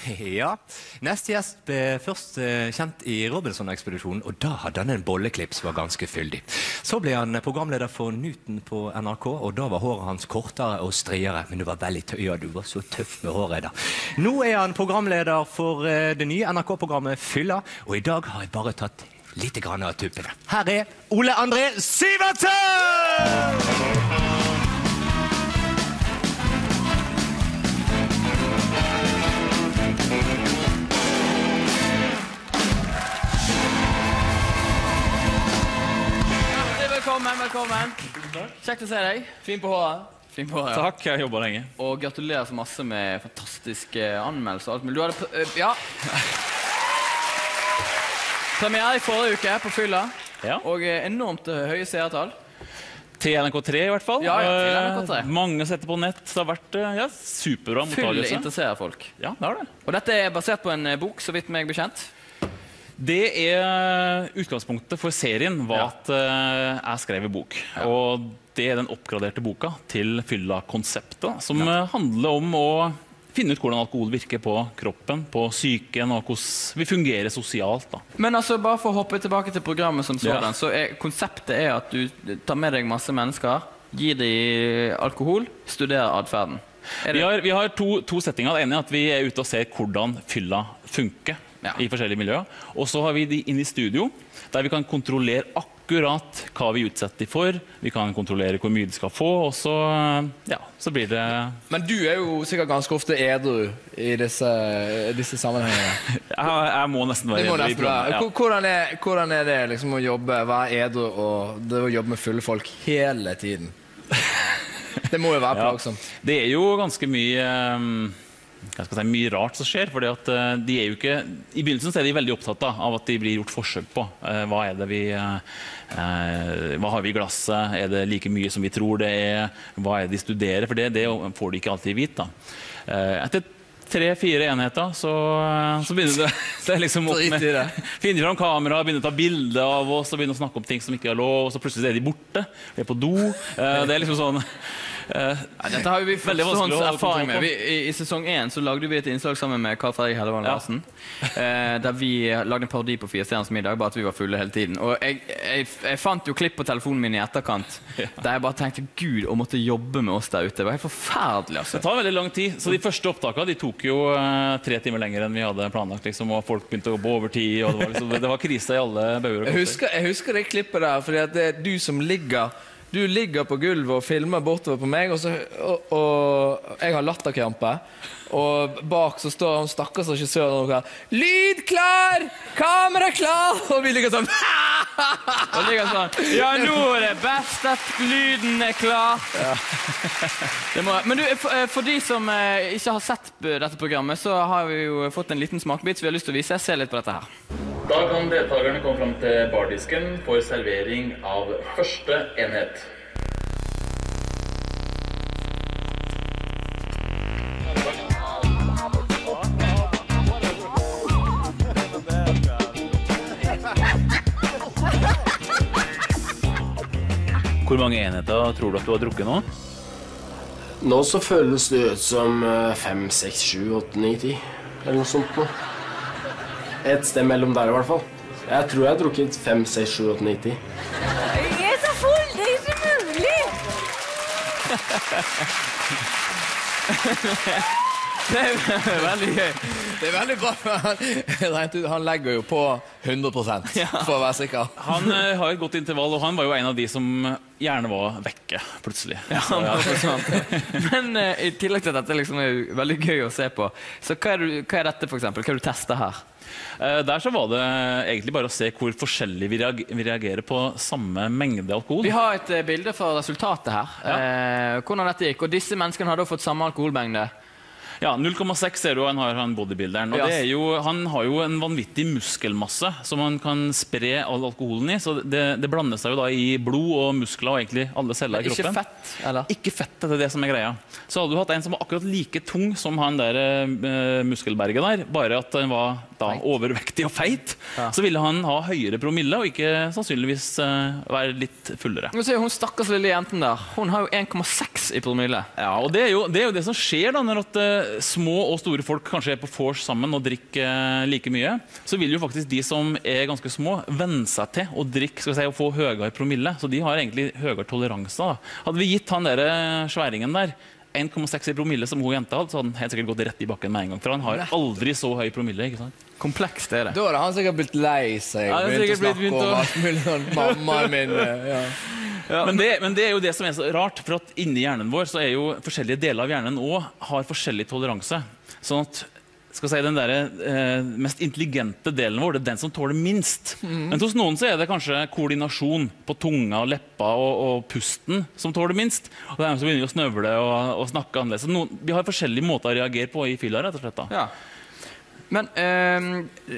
Ja. Neste gjest ble først eh, kjent i Robinson-ekspedisjonen, og da hadde han en bolleklipp som var ganske fyldig. Så ble han programleder for Newton på NRK, og da var håret hans kortere og striere. Men du var veldig tøy, ja, du var så tøff med håret da. Nå er han programleder for eh, det nye NRK-programmet Fylla, og i dag har jeg bare tatt litt grann av tuppene. Her er Ole André Sivertsen! Velkommen. Kjekt å se deg. Fin på håret. Fin på håret. Takk, jeg har jobba lenge. Og gratulerer så masse med fantastiske anmeldelser og alt mulig. Du hadde p- øh, ja. premiere i forrige uke på Fylla, Ja. og enormt høye seertall. Til NRK3 i hvert fall. Ja, ja, til Eh, NRK3. Mange setter på nett. Det har vært ja, superbra Fyll mottakelse. interesserer folk. Ja, det har det. Og dette er basert på en bok, så vidt meg bekjent. Det er utgangspunktet for serien var Ja. at eh, jeg skrev en bok. Og det er den oppgraderte boka til Fylla-konseptet, som eh, handler om å finne ut hvordan alkohol virker på kroppen, på psyken, og hvordan vi fungerer sosialt. da. Men altså, bare for å hoppe tilbake til programmet som Ja. sådan, så er konseptet er at du tar med deg masse mennesker, gir dem alkohol, studerer atferden. Er Vi har, vi har to, to settinger. Det ene er at vi er ute og ser hvordan fylla funker Ja. i forskjellige miljøer. Og så har vi de inn i studio, der vi kan kontrollere akkurat hva vi utsetter de for. Vi kan kontrollere hvor mye de skal få, og så, ja, så blir det Men du er jo sikkert ganske ofte edru i disse, disse sammenhengene. Jeg, jeg må nesten være Det edru nesten være. programmet, Hvordan er, hvordan er det liksom å jobbe, være edru og det å jobbe med fulle folk hele tiden? Det må jo være Ja. plagsomt. Det er jo ganske mye um, si, mye rart som skjer. fordi at uh, de er jo ikke, I begynnelsen så er de veldig opptatt av at de blir gjort forsøk på. Uh, hva er det vi uh, Hva har vi i glasset? Er det like mye som vi tror det er? Hva er det de studerer? For det, det får de ikke alltid vite. da. Etter tre-fire enheter så, så begynner det, det liksom opp med. Finner fram kamera, begynner å ta bilde av oss og begynner å snakke om ting som ikke er lov, og så plutselig er de borte. Vi er på do. Det er liksom sånn uh, Ja, dette har vi Veldig førstehånds erfaring med. Vi, i, I sesong én lagde vi et innslag sammen med Carl Fredrik Hellevold Ja. Larsen. Eh, der vi lagde en parodi på Fire stjerners middag, bare at vi var fulle hele tiden. Og jeg, jeg, jeg fant jo klipp på telefonen min i etterkant der jeg bare tenkte gud, å måtte jobbe med oss der ute. Det var helt forferdelig. Altså. Det tar veldig lang tid. Så De første opptakene de tok jo uh, tre timer lenger enn vi hadde planlagt. Liksom, og Folk begynte å jobbe overtid. Og det, var liksom, det var krise i alle bauger. og Jeg husker, jeg husker det klippet der, fordi at det er du som ligger Du ligger på gulvet og filmer bortover på meg, og, så, og, og jeg har latterkrampe. Og bak så står han stakkars regissøren og sier 'Lyd klar! Kamera klar!' Og vi ligger sånn Og ligger sånn Ja, nå er det best at lyden er klar. Det må, men du, for, eh, for de som eh, ikke har sett dette programmet, så har vi jo fått en liten smakebit som vi har lyst til å vise. Jeg ser litt på dette her. Da kan deltakerne komme fram til bardisken for servering av første enhet. Hvor mange enheter tror du at du har drukket nå? Nå så føles det ut som eh, fem, seks, sju, åtte, ni, ti. Eller noe sånt noe. Et sted mellom der i hvert fall. Jeg tror jeg har drukket fem, seks, sju, åtte, ni, ti. Jeg er så full, det er ikke mulig! Det er veldig gøy. Det er veldig bra. for Han, han legger jo på 100 for å være sikker. Han eh, har et godt intervall, og han var jo en av de som gjerne var vekke plutselig. Ja. Men eh, i tillegg til at dette liksom er veldig gøy å se på, så hva er, du, hva er dette, eksempel? Hva er du tester her? Eh, Der så var det egentlig bare å se hvor forskjellig vi, reager, vi reagerer på samme mengde alkohol. Vi har et bilde for resultatet her. Eh, hvordan dette gikk. Og disse menneskene har da fått samme alkoholmengde. Ja, 0,6 er jo han har han bodybuilderen. Og det er jo, han har jo en vanvittig muskelmasse som han kan spre all alkoholen i. Så det, det blander seg jo da i blod og muskler og egentlig alle celler i kroppen. Ikke fett, eller? Ikke fett, det er det som er greia. Så hadde du hatt en som var akkurat like tung som han der eh, muskelberget der, bare at han var da overvektig og feit, så ville han ha høyere promille og ikke sannsynligvis eh, være litt fullere. Men se, Hun stakkars lille jenten der Hun har jo 1,6 i promille. Ja, og det er, jo, det er jo det som skjer da når at, eh, små og store folk kanskje er på vors sammen og drikker eh, like mye, så vil jo faktisk de som er ganske små, venne seg til å drikke skal si, og få høyere promille. Så de har egentlig høyere toleranse. Da. Hadde vi gitt han der eh, sværingen der 1,6 i promille som hun jenta hadde, så hadde han helt sikkert gått rett i bakken med en gang. For han har aldri så høy promille. ikke sant? Komplekst er det. Da hadde han sikkert blitt lei seg. Ja, er begynt å snakke begynt om mulig sånn Mammaen min eh, ja. Men, det, men det er jo det som er så rart, for at inni hjernen vår så er jo forskjellige deler av hjernen også har forskjellig toleranse. Sånn at skal si, den der, eh, mest intelligente delen vår det er den som tåler minst. Men hos noen så er det kanskje koordinasjon på tunga, leppa og, og pusten som tåler minst. Og det er de som begynner å snøvle og, og snakke annerledes. Noen, vi har forskjellige måter å reagere på i fylla. rett og slett da. Ja. Men eh,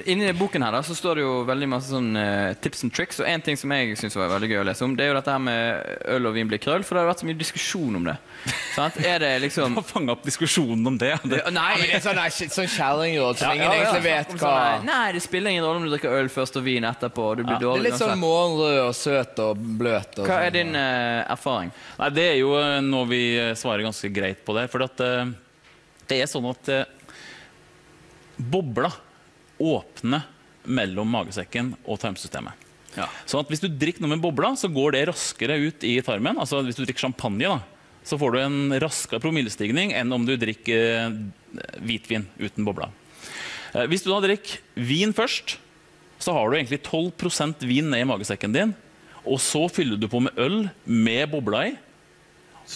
inni boken her da, så står det jo veldig masse sånn eh, tips and tricks. Og en ting som jeg synes var veldig gøy å lese om, det er jo dette her med øl og vin blir krøll. For det har vært så mye diskusjon om det. Sant? Er det liksom fange opp diskusjonen om det. det Nei, det er sånn, sånn kjerringråd som ingen ja, ja. egentlig vet hva sånn, Nei, det spiller ingen rolle om du drikker øl først og vin etterpå. Og du blir dårlig. Det er litt sånn morgenrød og søt og bløt. Og Hva sånn. er din eh, erfaring? Nei, Det er jo eh, noe vi eh, svarer ganske greit på det. For at, eh, det er sånn at bobla åpne mellom magesekken og tarmsystemet. Ja. Sånn at Hvis du drikker noe med bobla, så går det raskere ut i tarmen. Altså Hvis du drikker champagne, da, så får du en raskere promillestigning enn om du drikker eh, hvitvin uten bobla. Eh, Hvis du da drikker vin først, så har du egentlig 12% vin ned i magesekken din. Og så fyller du på med øl med bobla i.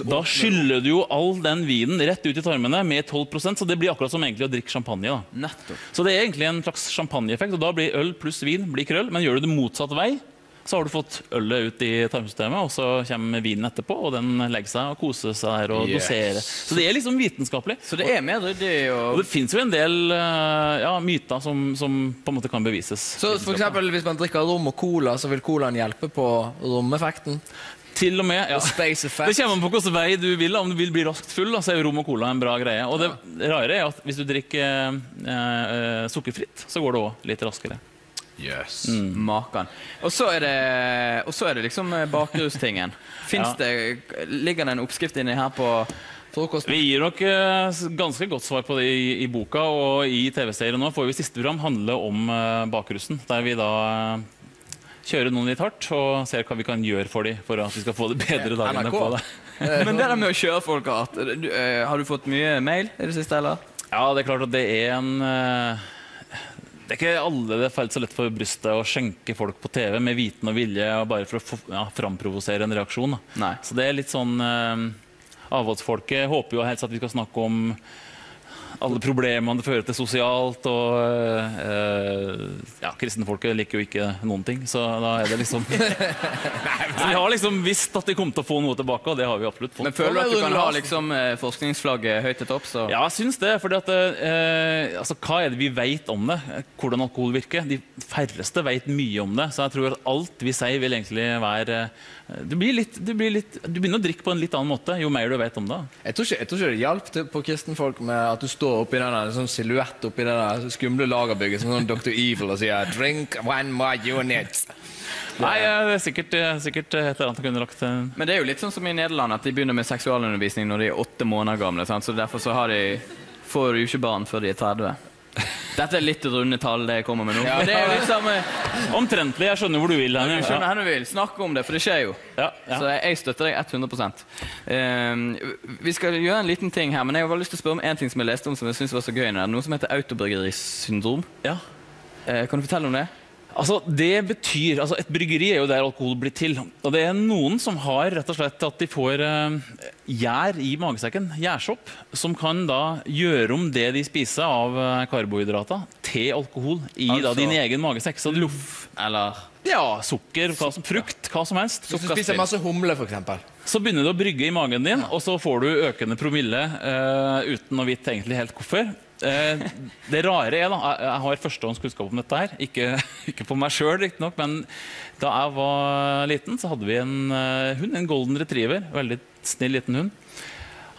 Da skyller du jo all den vinen rett ut i tarmene med 12% så det blir akkurat som egentlig å drikke champagne. da. Nettopp. Så det er egentlig en slags champagneeffekt, og da blir øl pluss vin blir krøll. Men gjør du det motsatt vei, så har du fått ølet ut i tarmsystemet, og så kommer vinen etterpå, og den legger seg og koser seg der og Yes. doserer. Så det er liksom vitenskapelig. Så det er mer ryddig Og og det fins jo en del eh, ja, myter som, som på en måte kan bevises. Så for eksempel, Hvis man drikker rom og cola, så vil colaen hjelpe på romeffekten? Til og med ja. Space Det kommer an på hvilken vei du vil. Om du vil bli raskt full, da, så er jo rom og cola en bra greie. Og det rare er at hvis du drikker eh, eh, sukkerfritt, så går det òg litt raskere. Yes. Makan. Og så er det, og så er det liksom eh, bakrustingen. Ja. det Ligger det en oppskrift inni her på Frokost. Vi gir nok eh, ganske godt svar på det i, i boka, og i TV-serien nå får vi siste program handle om bakrusten. Der vi da eh, kjører noen litt hardt og ser hva vi kan gjøre for dem for at vi skal få det bedre dagene NRK. på det. Men det der med å kjøre folk hardt eh, Har du fått mye mail i det siste, eller? Ja, det er klart at det er en eh, Det er ikke alle det faller så lett for brystet å skjenke folk på TV med viten og vilje og bare for å ja, framprovosere en reaksjon. Nei. Så det er litt sånn eh, Avholdsfolket håper jo helst at vi skal snakke om alle problemene det fører til sosialt. Og eh, ja, kristenfolket liker jo ikke noen ting, så da er det liksom Så Vi har liksom visst at de kom til å få noe tilbake, og det har vi absolutt fått. Men føler du at du kan ha liksom, eh, forskningsflagget høyt til topps? Ja, jeg syns det. fordi at, eh, altså, Hva er det vi vet om det? Hvordan alkohol virker? De færreste vet mye om det. Så jeg tror at alt vi sier, vil egentlig være eh, du, blir litt, du, blir litt, du begynner å drikke på en litt annen måte jo mer du vet om det. Jeg tror ikke, jeg tror ikke det hjalp på kristenfolk med at du står oppi den der, sånn silhuett oppi det der skumle lagerbygget som sånn Dr. Evil og sier 'drink one more unit'. Nei, eh, det er sikkert, eh, sikkert et eller annet jeg kunne lagt til. Men det er jo litt sånn som i Nederland, at de begynner med seksualundervisning når de er åtte måneder gamle. Sant? Så derfor så har de, får de jo ikke barn før de er 30. Dette er litt runde tall, det jeg kommer med nå. Men det er jo liksom eh, Omtrentlig. Jeg skjønner hvor du vil. Henne. Jeg skjønner Ja. hvor du vil. Snakke om det, for det skjer jo. Ja, ja. Så jeg, jeg støtter deg 100% Ehm, Vi skal gjøre en liten ting her, men jeg har bare lyst til å spørre om en ting som jeg leste om som jeg syntes var så gøy. Noe som heter autobryggerisyndrom. Ja. Uh, kan du fortelle om det? Altså, det betyr, altså Et bryggeri er jo der alkohol blir til. Og det er noen som har rett og slett at de får eh, gjær i magesekken, gjærsopp, som kan da gjøre om det de spiser av eh, karbohydrater, til alkohol i da Altså- din egen magesekk. Så loff Eller ja, sukker, hva som, frukt, hva som helst. Hvis du spiser masse humle, eksempel. Så begynner det å brygge i magen din, og så får du økende promille eh, uten å vite egentlig helt hvorfor. Eh, det rare er da, jeg, har førstehåndskunnskap om dette her, ikke, ikke på meg sjøl riktignok, men da jeg var liten, så hadde vi en eh, hund, en golden retriever, veldig snill liten hund.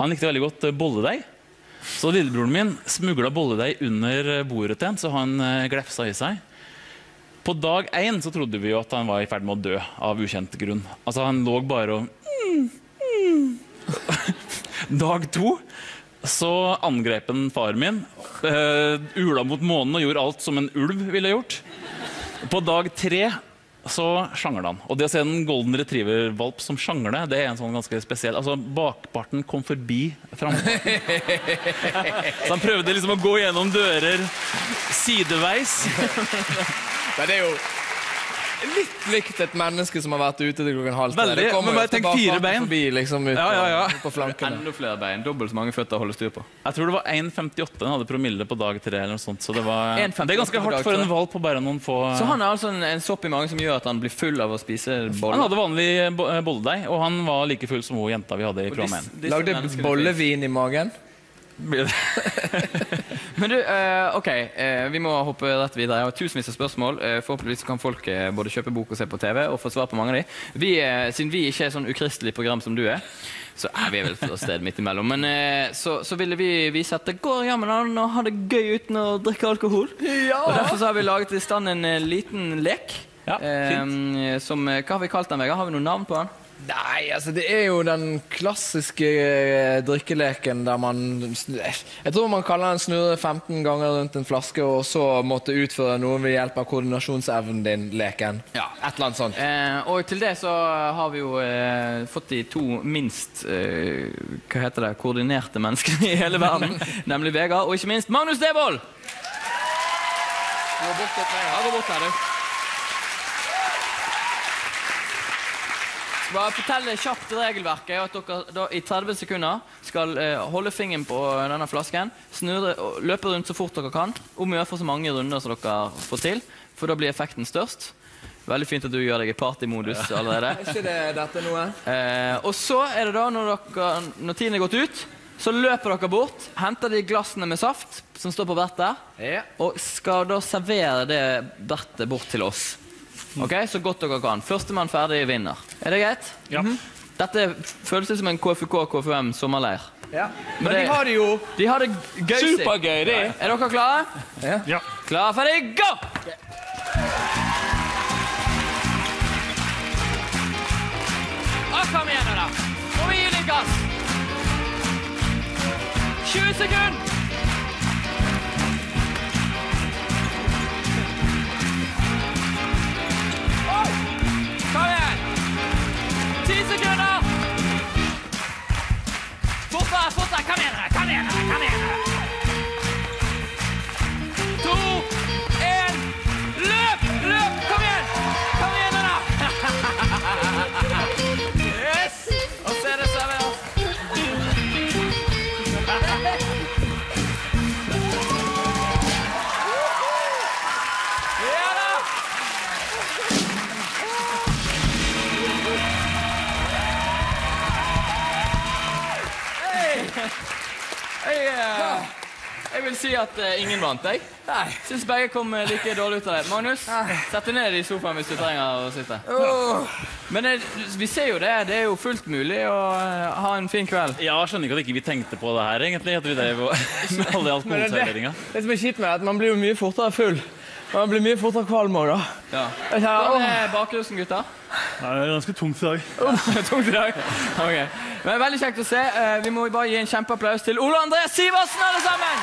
Han likte veldig godt eh, bolledeig. Så lillebroren min smugla bolledeig under bordet til ham, så han glefsa i seg. På dag én så trodde vi jo at han var i ferd med å dø av ukjent grunn. Altså Han lå bare og Dag to så angrep han faren min. Uh, ula mot månen og gjorde alt som en ulv ville gjort. På dag tre så sjangla han. Og det å se en golden retriever-valp som sjangle, det er en sånn ganske spesiell Altså, Bakparten kom forbi framparten. så han prøvde liksom å gå gjennom dører sideveis. Men det er jo litt likt et menneske som har vært ute til klokken halv tre. Veldig, Det kommer men bare jo tenk tilbake fire bein. Forbi, liksom, ut Ja, ja, ja. På, flankene. Enda flere bein. Dobbelt så mange føtter å holde styr på. Jeg tror det var 1,58 han hadde promille på dag tre. eller noe sånt, så Det var 1,58 Det er ganske hardt for en valp på bare noen få Så han er altså en, en sopp i magen som gjør at han blir full av å spise Han hadde vanlig bo- eh, bolledeig, og han var like full som hun jenta vi hadde i program 1. Lagde bollevin i magen. Men du, eh, ok, eh, vi må hoppe rett videre. Jeg har tusenvis av spørsmål. Eh, forhåpentligvis kan folk både kjøpe bok og se på TV og få svar på mange av de. Vi, siden vi ikke er sånn ukristelig program som du er, så er vi vel et sted midt imellom. Men eh, så, så ville vi vise at det går jammen an å ha det gøy uten å drikke alkohol. Og Derfor så har vi laget i stand en liten lek. Ja, som, hva har vi kalt den, Vegard? Har vi noe navn på den? Nei, altså det er jo den klassiske eh, drikkeleken der man Jeg tror man kaller den snurre 15 ganger rundt en flaske og så måtte utføre noe ved hjelp av koordinasjonsevnen din-leken. Ja. Et eller annet sånt. Eh, og til det så har vi jo eh, fått de to minst eh, hva heter det, koordinerte menneskene i hele verden. nemlig Vegard og ikke minst Magnus Devold! Gå bort til meg. Ja, gå bort her, du. Bare fortell kjapt regelverket. er At dere da, i 30 sekunder skal eh, holde fingeren på denne flasken, snurre, og løpe rundt så fort dere kan. Om å gjøre for så mange runder som dere får til, for da blir effekten størst. Veldig fint at du gjør deg i partymodus allerede. Er ikke det dette noe? Eh, og så er det da, når, dere, når tiden er gått ut, så løper dere bort, henter de glassene med saft som står på brettet, Ja. og skal da servere det brettet bort til oss. Ok, Så godt dere kan. Førstemann ferdig vinner. Er det greit? Ja. Mhm. Dette føles som en KFUK KFUM sommerleir. ja. Men Men det- de har det jo De har det gøy. supergøy, de. Er dere klare? Ja. Klar, ferdig, gå! Å, kom igjen nå, da. Må vi gi litt gass. 20 sekunder. 10 sekunder. Fortere, fortere. Kom igjen, dere. Kom igjen, dere. Kom igjen. dere. to, Jeg, eh, jeg vil si at eh, ingen vant, jeg. Nei. Syns begge kom eh, like dårlig ut av det. Magnus, sett deg ned i sofaen hvis du trenger å sitte. Men det, vi ser jo det. Det er jo fullt mulig å eh, ha en fin kveld. Ja, jeg skjønner ikke at ikke vi tenkte på det her, egentlig. At vi drev og- med alle Men det, alkoholserveringa. det som er kjipt med det, er at man blir jo mye fortere full. Man blir mye fortere kvalm òg, da. Ja. Hvordan er bakrusen, gutter? Det er ganske tungt i dag. Tungt i dag. Ok. Men Veldig kjekt å se. Eh, Vi må bare gi en kjempeapplaus til Ole André Sivertsen, alle sammen!